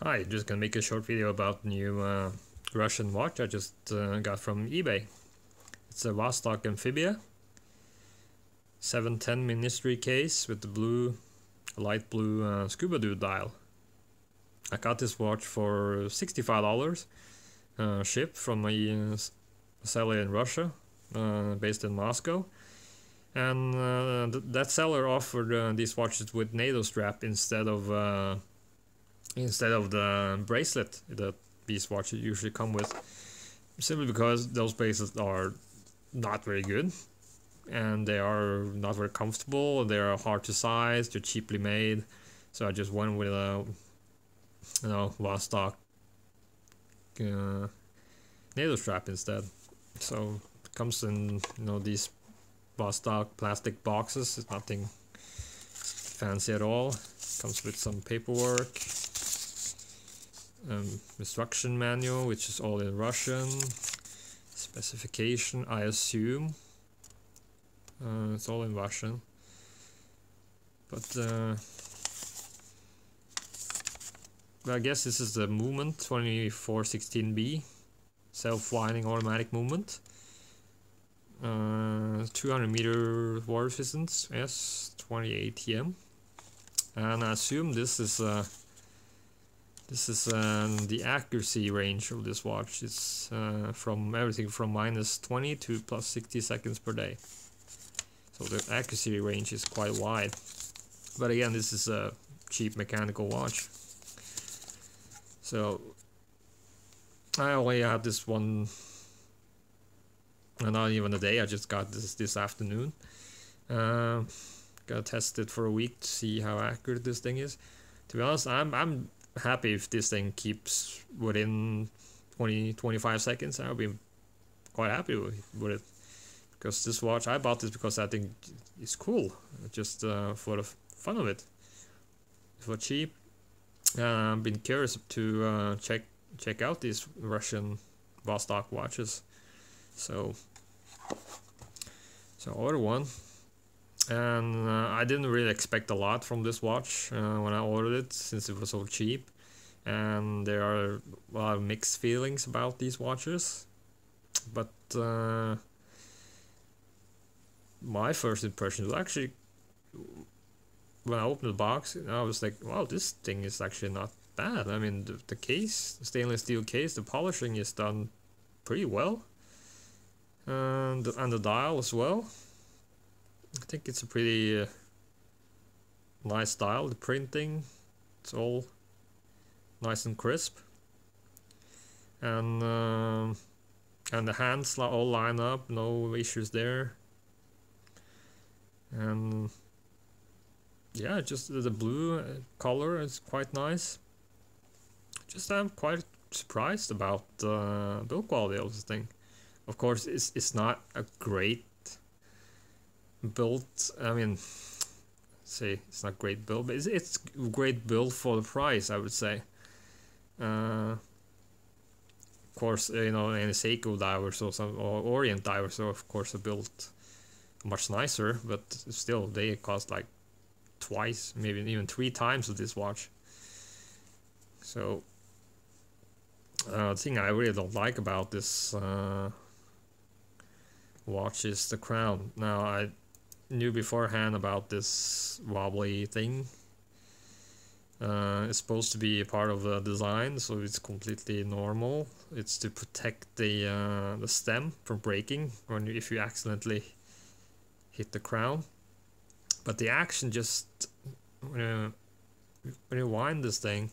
Hi, just gonna make a short video about new uh, Russian watch I just uh, got from eBay. It's a Vostok Amphibia 710 Ministry case with the blue, light blue uh, Scuba Dude dial. I got this watch for $65 uh, shipped from a uh, seller in Russia uh, based in Moscow. And th that seller offered these watches with NATO strap instead of instead of the bracelet that these watches usually come with. Simply because those bracelets are not very good and they are not very comfortable they are hard to size they're cheaply made. So I just went with a you know Vostok uh, NATO strap instead. So it comes in you know these Vostok plastic boxes it's nothing fancy at all. Comes with some paperwork um, instruction manual, which is all in Russian. Specification, I assume. Uh, it's all in Russian. But uh, I guess this is the movement 2416B, self-winding automatic movement. Uh, 200 meter water resistance, yes, 28 ATM. And I assume this is uh, this is um, the accuracy range of this watch. It's uh, from everything from minus 20 to plus 60 seconds per day. So the accuracy range is quite wide. But again, this is a cheap mechanical watch. So I only had this one, and not even a day. I just got this this afternoon. Uh, gotta test it for a week to see how accurate this thing is. To be honest, I'm I'm happy if this thing keeps within 20 25 seconds. I'll be quite happy with, it. Because this watch i bought this because i think it's cool just uh, for the fun of it. For cheap. Uh, i've been curious to uh, check check out these russian vostok watches. So so order one. And uh, I didn't really expect a lot from this watch uh, when I ordered it since it was so cheap and there are a lot of mixed feelings about these watches. But uh, my first impression was actually when I opened the box I was like wow this thing is actually not bad. I mean the, the case the stainless steel case the polishing is done pretty well. And, and the dial as well. I think it's a pretty uh, nice dial. The printing, it's all nice and crisp, and uh, and the hands all line up, no issues there. And yeah, just the blue uh, color is quite nice. Just I'm quite surprised about the build quality of this thing. Of course, it's it's not a great build. I mean, say it's not great build, but it's, it's great build for the price. I would say. Uh, of course, you know, any Seiko divers or some or Orient divers, so of course, are built much nicer, but still they cost like twice, maybe even three times of this watch. So uh, the thing I really don't like about this uh, watch is the crown. Now I knew beforehand about this wobbly thing. Uh, it's supposed to be a part of the design, so it's completely normal. It's to protect the uh, the stem from breaking when you, if you accidentally hit the crown. But the action just when you, when you wind this thing,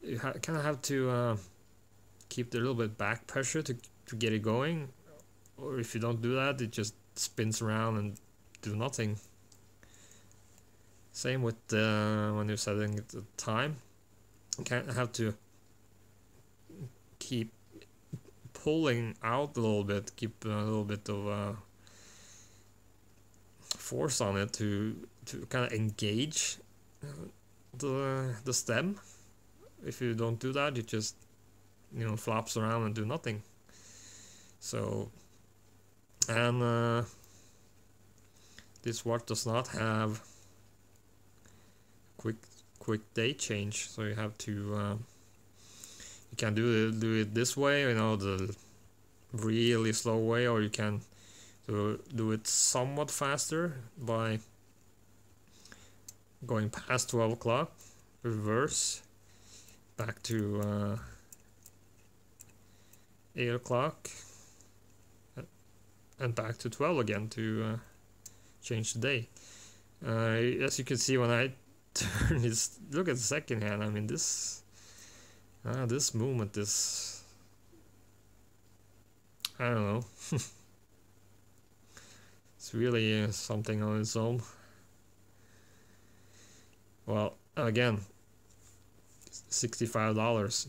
you kind of have to uh, keep a little bit back pressure to to get it going, or if you don't do that, it just spins around and do nothing. Same with uh, when you're setting the time. You can't have to keep pulling out a little bit, keep a little bit of uh, force on it to to kind of engage the the stem. If you don't do that, it just you know flops around and do nothing. So and uh, this watch does not have quick quick date change. So you have to uh, you can do it do it this way, you know, the really slow way, or you can do do it somewhat faster by going past 12 o'clock, reverse, back to uh, 8 o'clock, and back to 12 again to uh, change the day. Uh, as you can see when I turn is look at the second hand, I mean this, uh, this movement this I don't know, it's really uh, something on its own. Well, again, $65.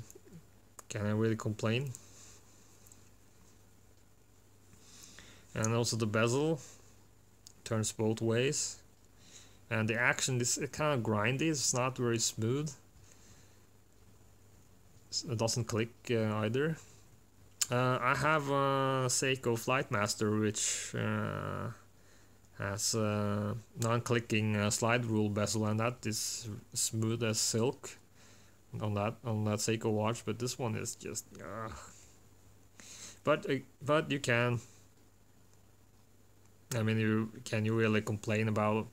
Can I really complain? And also the bezel turns both ways. And the action is kind of grindy, it's not very smooth. It doesn't click uh, either. Uh, I have a Seiko Flightmaster which uh, has a non-clicking uh, slide rule bezel and that is smooth as silk on that on that Seiko watch but this one is just uh. but uh, but you can I mean you can you really complain about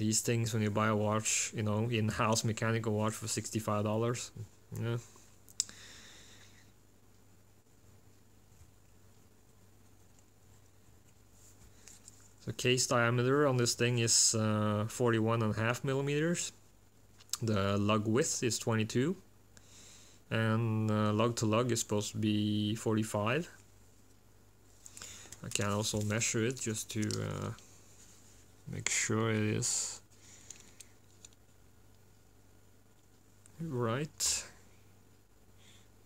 these things when you buy a watch you know in-house mechanical watch for $65 yeah The case diameter on this thing is uh, 41 and a half millimeters. The lug width is 22 and uh, lug to lug is supposed to be 45. I can also measure it just to uh, make sure it is right.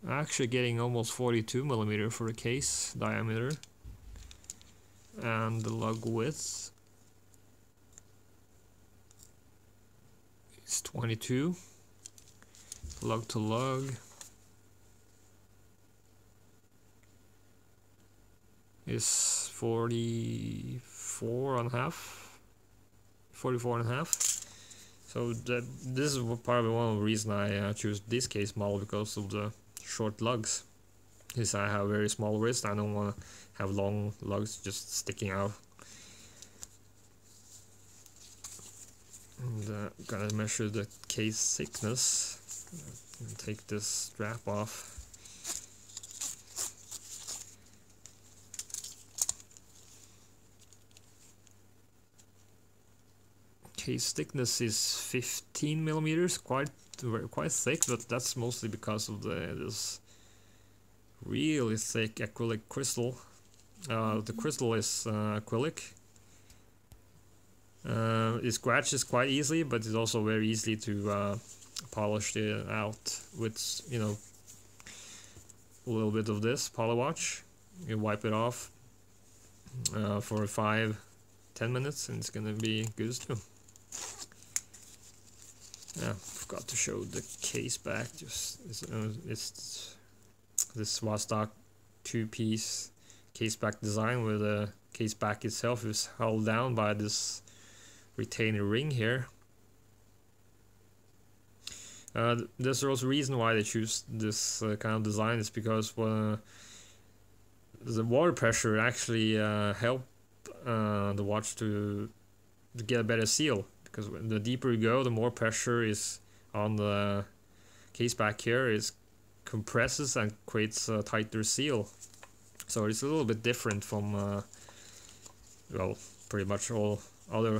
Actually getting almost 42 millimeter for the case diameter and the lug width is 22 lug to lug. Is 44 and a half 44 and a half so that this is probably one of the reasons I uh, choose this case model because of the short lugs is I have very small wrist I don't want to have long lugs just sticking out. And uh, gotta measure the case thickness. Take this strap off. Case thickness is 15 millimeters, quite quite thick, but that's mostly because of the this really thick acrylic crystal uh, the crystal is uh, acrylic. Uh, it scratches quite easily, but it's also very easy to uh, polish it out with, you know, a little bit of this Polywatch. You wipe it off uh, for five, ten minutes, and it's gonna be good new. Yeah, forgot to show the case back. Just it's, uh, it's this Vostok two-piece case back design where the case back itself is held down by this retainer ring here. Uh, there's also a reason why they choose this uh, kind of design is because uh, the water pressure actually uh, help uh, the watch to, to get a better seal because the deeper you go the more pressure is on the case back here is compresses and creates a tighter seal so it's a little bit different from, uh, well, pretty much all other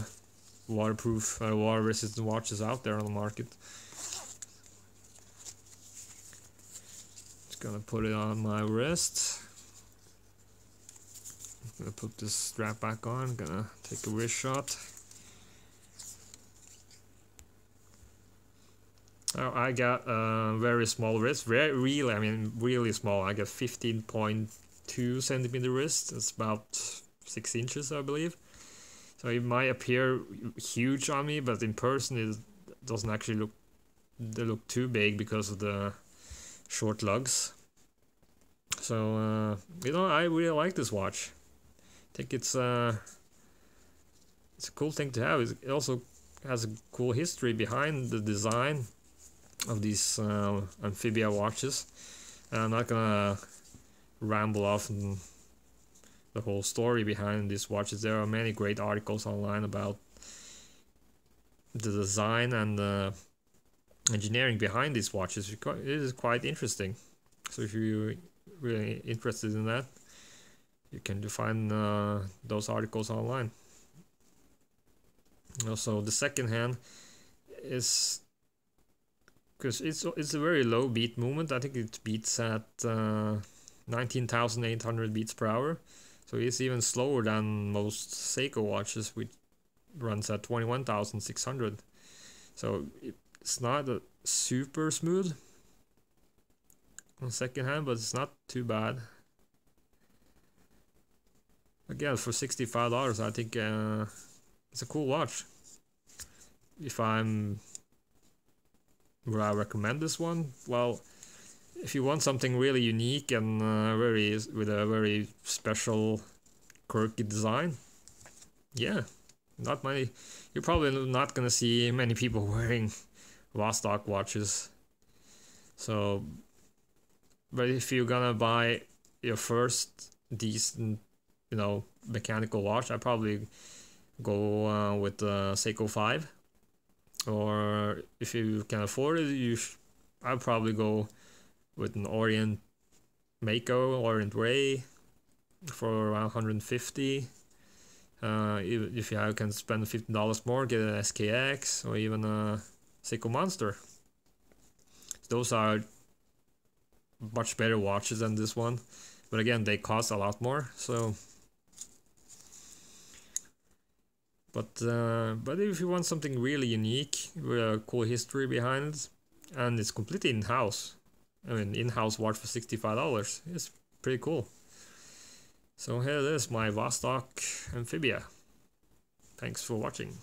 waterproof, uh, water resistant watches out there on the market. Just gonna put it on my wrist. Gonna put this strap back on, gonna take a wrist shot. Oh, I got a very small wrist, really, I mean, really small. I got 15.2 centimeter wrist. It's about six inches, I believe. So it might appear huge on me, but in person it doesn't actually look they look too big because of the short lugs. So uh, you know, I really like this watch. I think it's uh, it's a cool thing to have. It also has a cool history behind the design of these uh, amphibia watches. And I'm not gonna ramble off the whole story behind these watches. There are many great articles online about the design and the engineering behind these watches. It is quite interesting. So if you're really interested in that, you can find uh, those articles online. Also, the second hand is because it's it's a very low beat movement. I think it beats at uh, 19,800 beats per hour, so it's even slower than most Seiko watches, which runs at 21,600. So it's not super smooth on second hand, but it's not too bad. Again, for $65, I think uh, it's a cool watch. If I'm... Would I recommend this one? Well, if you want something really unique and uh, very with a very special quirky design, yeah, not many. You're probably not gonna see many people wearing Vostok watches. So, but if you're gonna buy your first decent, you know, mechanical watch, I probably go uh, with the Seiko 5. Or if you can afford it, you I'd probably go with an Orient Mako, Orient Ray for around 150. Uh, if you can spend $15 more, get an SKX or even a Seiko Monster. Those are much better watches than this one, but again, they cost a lot more. So, but uh, but if you want something really unique with a cool history behind it, and it's completely in house, I mean, in house watch for sixty five dollars, it's pretty cool. So here it is, my Vostok Amphibia. Thanks for watching.